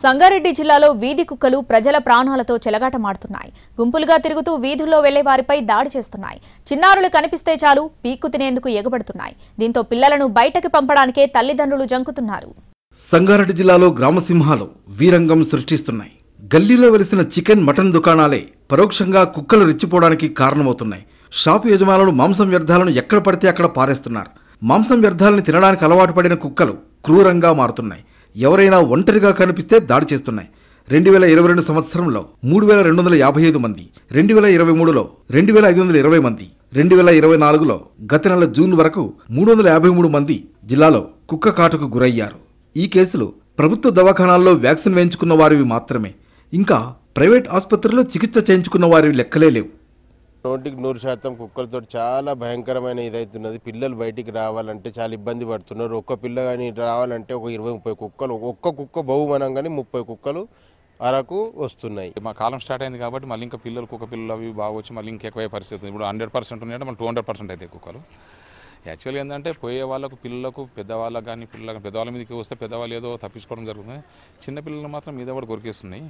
సంగారెడ్డి జిల్లాలో వీధి కుక్కలు ప్రజల ప్రాణాలతో చెలగాటమాడుతున్నాయి. గుంపులుగా తిరుగుతూ వీధుల్లో వెళ్ళే వారిపై దాడి చేస్తున్నాయి. చిన్నారులు కనిపిస్తే చాలు పీక్కు తినేందుకు ఎగబడుతున్నాయి. దీంతో పిల్లలను బయటకు పంపడానికే తల్లిదండ్రులు జంకుతున్నారు. సంగారెడ్డి జిల్లాలో గ్రామసింహాలు వీరంగం సృష్టిస్తున్నాయి. గల్లీలో వెలిసిన చికెన్ మటన్ దుకాణాలే పరోక్షంగా కుక్కలు రెచ్చిపోవడానికి కారణమవుతున్నాయి. షాపు యజమానులు మాంసం వ్యర్థాలను ఎక్కడ పడితే అక్కడ పారేస్తున్నారు. మాంసం వ్యర్థాలను తినడానికి అలవాటు పడిన కుక్కలు క్రూరంగా మారుతున్నాయి. ఎవరైనా ఒంటరిగా కనిపిస్తే దాడి చేస్తున్నాయి. రెండు వేల ఇరవై రెండు సంవత్సరంలో మూడు వేల రెండు వందల యాభై ఐదు మంది రెండు వేల ఇరవై మూడులో రెండు వేల ఐదు వందల ఇరవై మంది రెండు వేల ఇరవై నాలుగులో గత నెల జూన్ వరకు మూడు వందల యాభై మూడు మంది జిల్లాలో కుక్క కాటుకు గురయ్యారు. ఈ కేసులు ప్రభుత్వ దవాఖానాల్లో వ్యాక్సిన్ వేయించుకున్న వారివి మాత్రమే. ఇంకా ప్రైవేట్ ఆసుపత్రుల్లో చికిత్స చేయించుకున్న వారివి లెక్కలే లేవు. నూటికి నూరు శాతం కుక్కలతో చాలా భయంకరమైన ఇదైతున్నది. పిల్లలు బయటికి రావాలంటే చాలా ఇబ్బంది పడుతున్నారు. ఒక్క పిల్ల కానీ రావాలంటే ఒక ఇరవై ముప్పై కుక్కలు ఒక్క కుక్క బహుమనం కానీ ముప్పై కుక్కలు అరకు వస్తున్నాయి. మా కాలం స్టార్ట్ అయింది కాబట్టి మళ్ళీ ఇంకా పిల్లలు కుక్క పిల్లలు అవి బాగా వచ్చి మళ్ళీ ఇంకెక్కువ పరిస్థితి ఇప్పుడు హండ్రెడ్ పర్సెంట్ ఉన్నాయంటే మళ్ళీ టూ హండ్రెడ్ పర్సెంట్ అయితే కుక్కలు. యాక్చువల్గా ఏంటంటే పోయే వాళ్ళకు పిల్లలకు పెద్దవాళ్ళకి కానీ పిల్లలకు పెద్దవాళ్ళ మీదకి వస్తే పెద్దవాళ్ళు ఏదో తప్పించుకోవడం జరుగుతుంది. చిన్నపిల్లలు మాత్రం మీద కూడా కొరికేస్తున్నాయి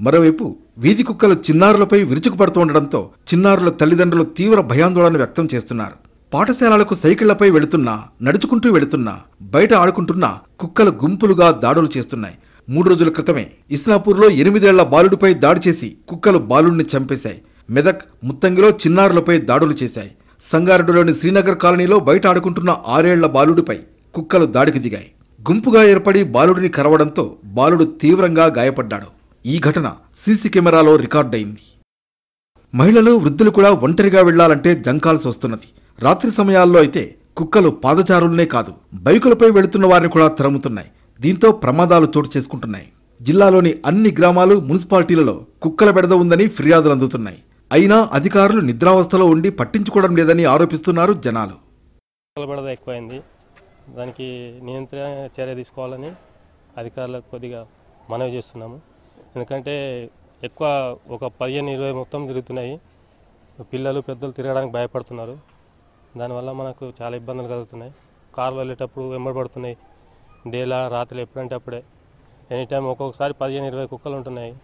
మరోవైపు వీధి కుక్కలు చిన్నారులపై విరుచుకుపడుతూ ఉండడంతో చిన్నారుల తల్లిదండ్రులు తీవ్ర భయాందోళన వ్యక్తం చేస్తున్నారు. పాఠశాలలకు సైకిళ్ళపై వెళుతున్నా నడుచుకుంటూ వెళుతున్నా బయట ఆడుకుంటున్నా కుక్కలు గుంపులుగా దాడులు చేస్తున్నాయి. మూడు రోజుల క్రితమే ఇస్నాపూర్లో ఎనిమిదేళ్ళ బాలుడిపై దాడి చేసి కుక్కలు బాలుడిని చంపేశాయి. మెదక్ ముత్తంగిలో చిన్నారులపై దాడులు చేశాయి. సంగారెడ్డిలోని శ్రీనగర్ కాలనీలో బయట ఆడుకుంటున్న ఆరేళ్ళ బాలుడిపై కుక్కలు దాడికి దిగాయి. గుంపుగా ఏర్పడి బాలుడిని కరవడంతో బాలుడు తీవ్రంగా గాయపడ్డాడు. ఈ ఘటన సీసీ కెమెరాలో రికార్డయింది. మహిళలు వృద్ధులు కూడా ఒంటరిగా వెళ్ళాలంటే జంకాల్సి వస్తున్నది. రాత్రి సమయాల్లో అయితే కుక్కలు పాదచారులనే కాదు బైకులపై వెళుతున్న వారిని కూడా తరుముతున్నాయి. దీంతో ప్రమాదాలు చోటు చేసుకుంటున్నాయి. జిల్లాలోని అన్ని గ్రామాలు మున్సిపాలిటీలలో కుక్కల బెడద ఉందని ఫిర్యాదులు అందుతున్నాయి. అయినా అధికారులు నిద్రావస్థలో ఉండి పట్టించుకోవడం లేదని ఆరోపిస్తున్నారు జనాలు. బెడద ఎక్కువైంది. దానికి నియంత్రణ చర్య తీసుకోవాలని అధికారులకు కొద్దిగా మనవి చేస్తున్నాము. ఎందుకంటే ఎక్కువ ఒక పదిహేను ఇరవై మొత్తం తిరుగుతున్నాయి. పిల్లలు పెద్దలు తిరగడానికి భయపడుతున్నారు. దానివల్ల మనకు చాలా ఇబ్బందులు కలుగుతున్నాయి. కార్లు వెళ్ళేటప్పుడు వెంబడబడుతున్నాయి. డేలా రాత్రి ఎప్పుడంటే అప్పుడే ఎనీ టైం ఒక్కొక్కసారి పదిహేను ఇరవై కుక్కలు ఉంటున్నాయి.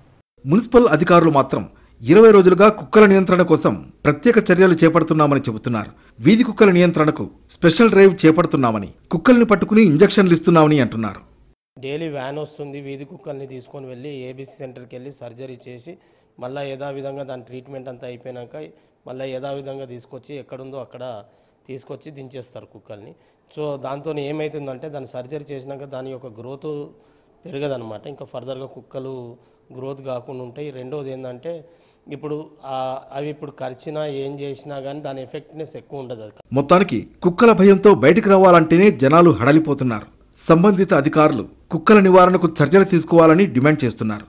మున్సిపల్ అధికారులు మాత్రం ఇరవై రోజులుగా కుక్కల నియంత్రణ కోసం ప్రత్యేక చర్యలు చేపడుతున్నామని చెబుతున్నారు. వీధి కుక్కల నియంత్రణకు స్పెషల్ డ్రైవ్ చేపడుతున్నామని కుక్కల్ని పట్టుకుని ఇంజక్షన్లు ఇస్తున్నామని అంటున్నారు. డైలీ వ్యాన్ వస్తుంది వీధి కుక్కల్ని తీసుకొని వెళ్ళి ఏబీసీ సెంటర్కి వెళ్ళి సర్జరీ చేసి మళ్ళీ యథావిధంగా దాని ట్రీట్మెంట్ అంతా అయిపోయినాక మళ్ళీ యథావిధంగా తీసుకొచ్చి ఎక్కడుందో అక్కడ తీసుకొచ్చి దించేస్తారు కుక్కల్ని. సో దాంతో ఏమవుతుందంటే దాన్ని సర్జరీ చేసినాక దాని యొక్క గ్రోత్ పెరగదనమాట ఇంకా ఫర్దర్గా కుక్కలు గ్రోత్ కాకుండా ఉంటాయి. రెండోది ఏంటంటే ఇప్పుడు అవి ఇప్పుడు కరిచినా ఏం చేసినా కానీ దాని ఎఫెక్ట్నెస్ ఎక్కువ ఉండదు అది. మొత్తానికి కుక్కల భయంతో బయటికి రావాలంటేనే జనాలు హడలిపోతున్నారు. సంబంధిత అధికారులు కుక్కల నివారణకు చర్యలు తీసుకోవాలని డిమాండ్ చేస్తున్నారు.